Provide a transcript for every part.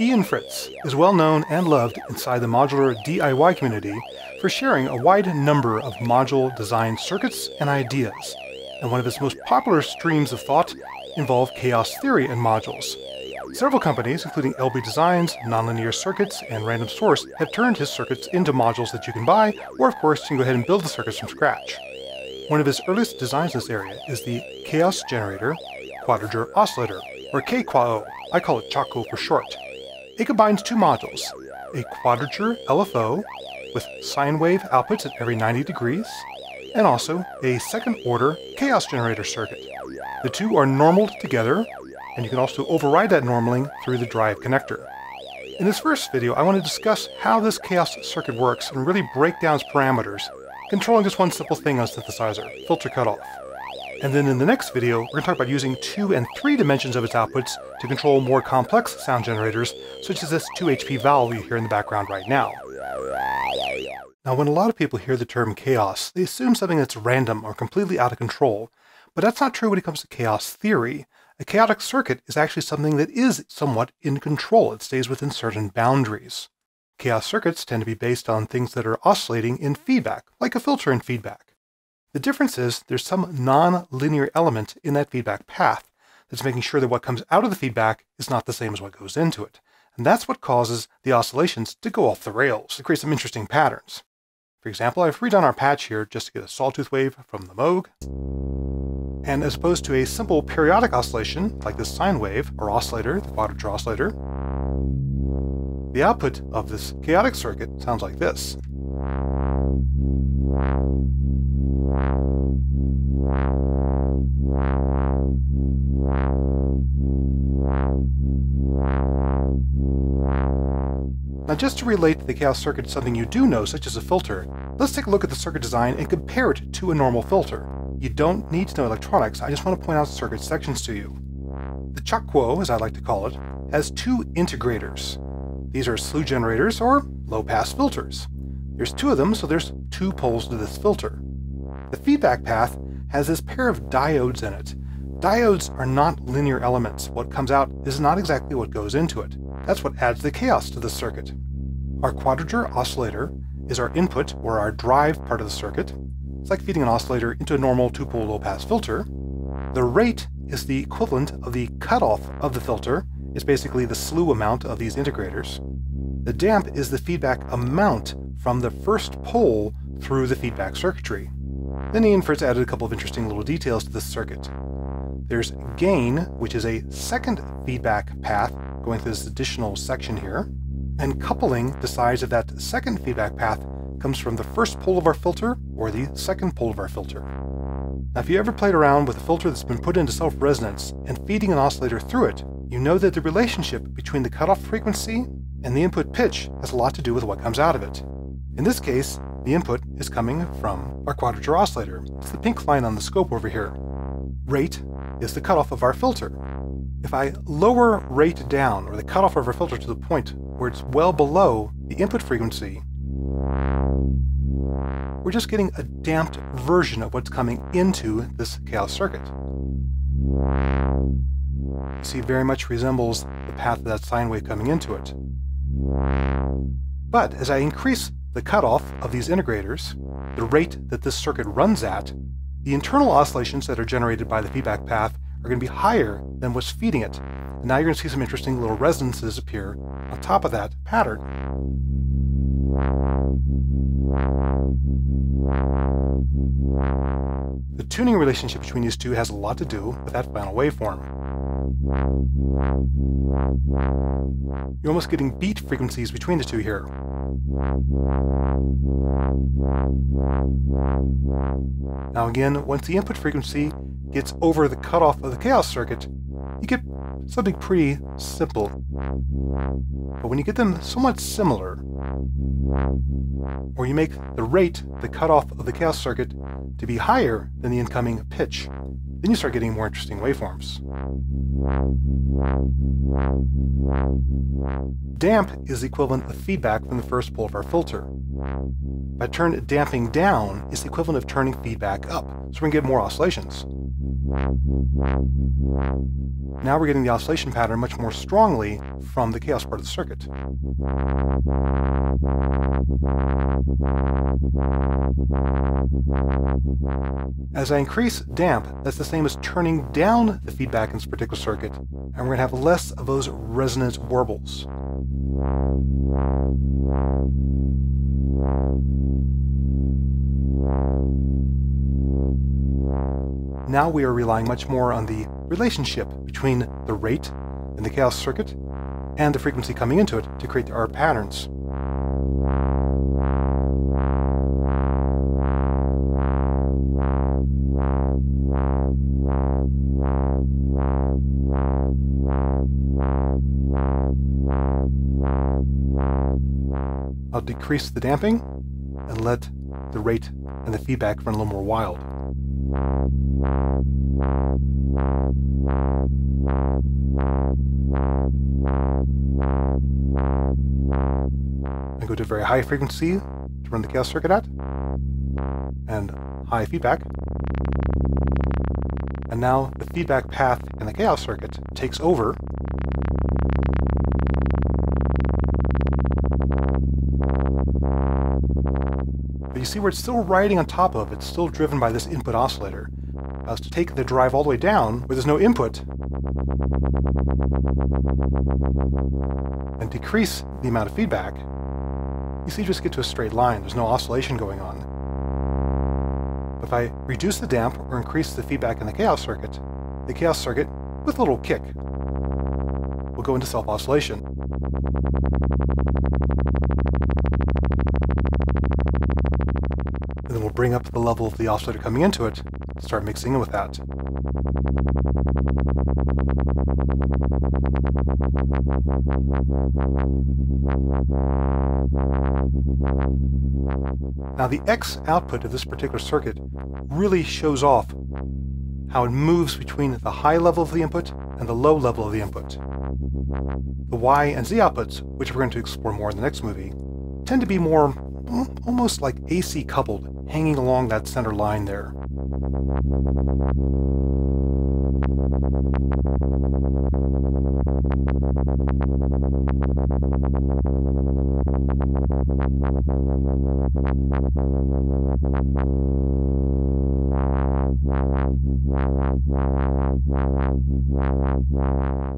Ian Fritz is well known and loved inside the modular DIY community for sharing a wide number of module design circuits and ideas, and one of his most popular streams of thought involve chaos theory and modules. Several companies, including Elby Designs, Nonlinear Circuits, and Random Source, have turned his circuits into modules that you can buy, or of course, you can go ahead and build the circuits from scratch. One of his earliest designs in this area is the Chaos Generator Quadrature Oscillator, or ChaQuO. I call it Chaco for short. It combines two modules, a quadrature LFO with sine wave outputs at every 90 degrees, and also a second order chaos generator circuit. The two are normaled together, and you can also override that normaling through the drive connector. In this first video, I want to discuss how this chaos circuit works and really break down its parameters, controlling just one simple thing on a synthesizer, filter cutoff. And then in the next video, we're going to talk about using two and three dimensions of its outputs to control more complex sound generators, such as this 2HP Vowel you hear in the background right now. Now, when a lot of people hear the term chaos, they assume something that's random or completely out of control. But that's not true when it comes to chaos theory. A chaotic circuit is actually something that is somewhat in control. It stays within certain boundaries. Chaos circuits tend to be based on things that are oscillating in feedback, like a filter in feedback. The difference is there's some non-linear element in that feedback path that's making sure that what comes out of the feedback is not the same as what goes into it. And that's what causes the oscillations to go off the rails, to create some interesting patterns. For example, I've redone our patch here just to get a sawtooth wave from the Moog. And as opposed to a simple periodic oscillation, like this sine wave, or oscillator, the quadrature oscillator, the output of this chaotic circuit sounds like this. Now just to relate the chaos circuit to something you do know, such as a filter, let's take a look at the circuit design and compare it to a normal filter. You don't need to know electronics, I just want to point out circuit sections to you. The Chaco, as I like to call it, has two integrators. These are slew generators, or low-pass filters. There's two of them, so there's two poles to this filter. The feedback path has this pair of diodes in it. Diodes are not linear elements. What comes out is not exactly what goes into it. That's what adds the chaos to the circuit. Our quadrature oscillator is our input, or our drive part of the circuit. It's like feeding an oscillator into a normal two-pole low-pass filter. The rate is the equivalent of the cutoff of the filter. It's basically the slew amount of these integrators. The damp is the feedback amount from the first pole through the feedback circuitry. Then Ian Fritz added a couple of interesting little details to this circuit. There's gain, which is a second feedback path going through this additional section here, and coupling decides if that second feedback path comes from the first pole of our filter or the second pole of our filter. Now if you ever played around with a filter that's been put into self-resonance and feeding an oscillator through it, you know that the relationship between the cutoff frequency and the input pitch has a lot to do with what comes out of it. In this case, the input is coming from our quadrature oscillator. It's the pink line on the scope over here. Rate is the cutoff of our filter. If I lower rate down, or the cutoff of our filter to the point where it's well below the input frequency, we're just getting a damped version of what's coming into this chaos circuit. You see, very much resembles the path of that sine wave coming into it. But as I increase the cutoff of these integrators, the rate that this circuit runs at, the internal oscillations that are generated by the feedback path are going to be higher than what's feeding it. And now you're going to see some interesting little resonances appear on top of that pattern. The tuning relationship between these two has a lot to do with that final waveform. You're almost getting beat frequencies between the two here. Now again, once the input frequency gets over the cutoff of the chaos circuit, you get something pretty simple. But when you get them somewhat similar, or you make the rate, the cutoff of the chaos circuit, to be higher than the incoming pitch, then you start getting more interesting waveforms. Damp is the equivalent of feedback from the first pole of our filter. By turn damping down is the equivalent of turning feedback up, so we can get more oscillations. Now we're getting the oscillation pattern much more strongly from the chaos part of the circuit. As I increase damp, that's the same as turning down the feedback in this particular circuit, and we're going to have less of those resonant warbles. Now we are relying much more on the relationship between the rate in the chaos circuit and the frequency coming into it to create our patterns. I'll decrease the damping and let the rate and the feedback run a little more wild. I go to very high frequency to run the chaos circuit at, and high feedback. And now the feedback path in the chaos circuit takes over see where it's still riding on top of, it's still driven by this input oscillator. I was to take the drive all the way down where there's no input and decrease the amount of feedback, you see you just get to a straight line. There's no oscillation going on. If I reduce the damp or increase the feedback in the chaos circuit, the chaos circuit, with a little kick, will go into self-oscillation. And then we'll bring up the level of the oscillator coming into it, start mixing in with that. Now the X output of this particular circuit really shows off how it moves between the high level of the input and the low level of the input. The Y and Z outputs, which we're going to explore more in the next movie, tend to be more almost like AC coupled, hanging along that center line there.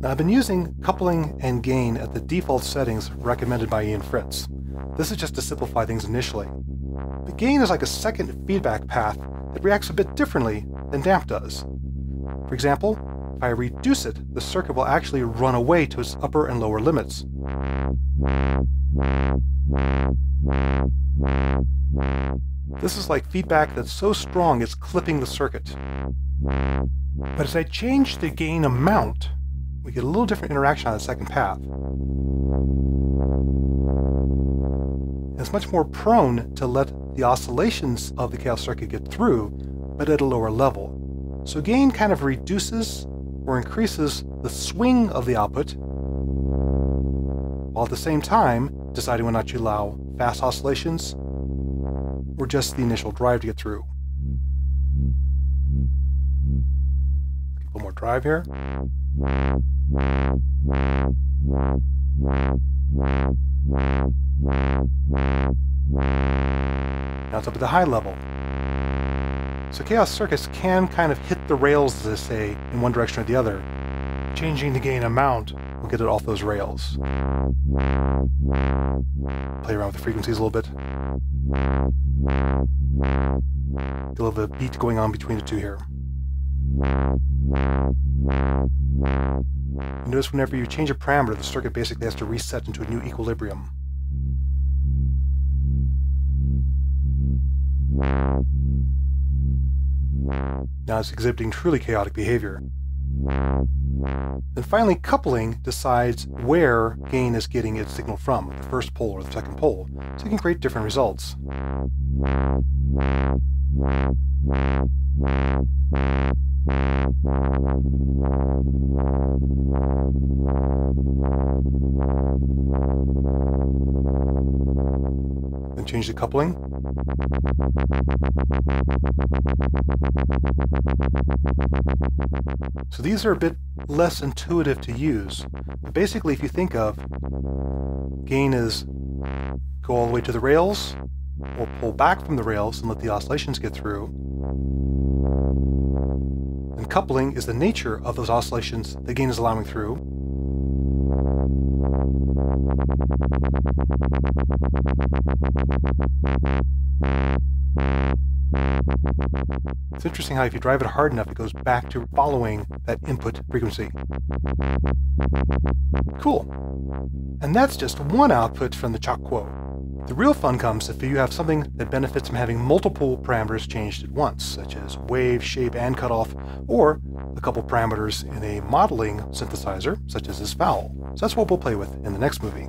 Now, I've been using coupling and gain at the default settings recommended by Ian Fritz. This is just to simplify things initially. The gain is like a second feedback path that reacts a bit differently than damp does. For example, if I reduce it, the circuit will actually run away to its upper and lower limits. This is like feedback that's so strong it's clipping the circuit. But as I change the gain amount, we get a little different interaction on the second path. It's much more prone to let the oscillations of the chaos circuit get through, but at a lower level. So gain kind of reduces or increases the swing of the output, while at the same time deciding whether or not to allow fast oscillations or just the initial drive to get through. A little more drive here. Now it's up at the high level. So Chaos Circuits can kind of hit the rails, as they say, in one direction or the other. Changing the gain amount will get it off those rails. Play around with the frequencies a little bit. Get a little bit of beat going on between the two here. Notice whenever you change a parameter, the circuit basically has to reset into a new equilibrium. Now it's exhibiting truly chaotic behavior. Then finally, coupling decides where gain is getting its signal from, the first pole or the second pole, so you can create different results. Then change the coupling. So these are a bit less intuitive to use. But basically, if you think of gain as go all the way to the rails, or pull back from the rails and let the oscillations get through. Coupling is the nature of those oscillations the gain is allowing through. It's interesting how if you drive it hard enough, it goes back to following that input frequency. Cool. And that's just one output from the ChaQuO. The real fun comes if you have something that benefits from having multiple parameters changed at once, such as wave, shape, and cutoff, or a couple parameters in a modeling synthesizer, such as this vowel. So that's what we'll play with in the next movie.